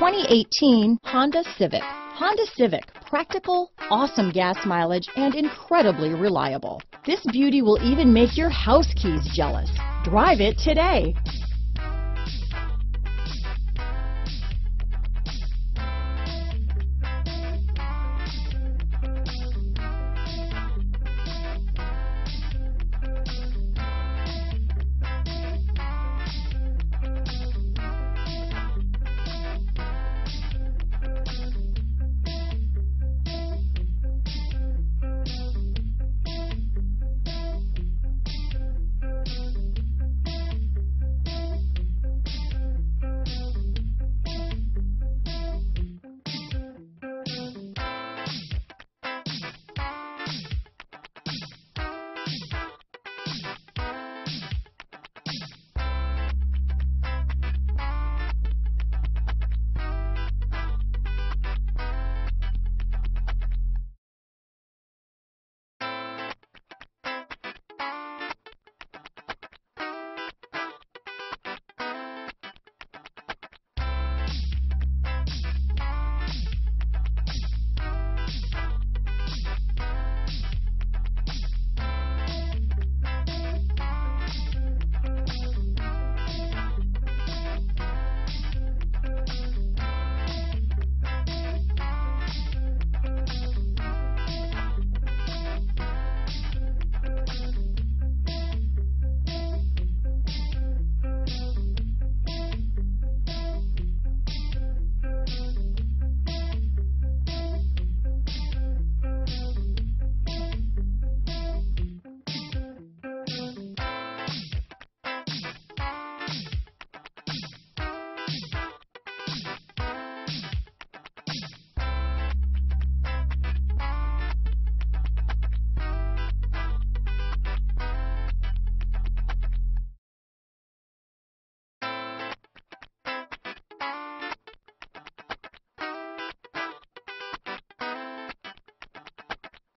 2018 Honda Civic. Honda Civic, practical, awesome gas mileage, and incredibly reliable. This beauty will even make your house keys jealous. Drive it today.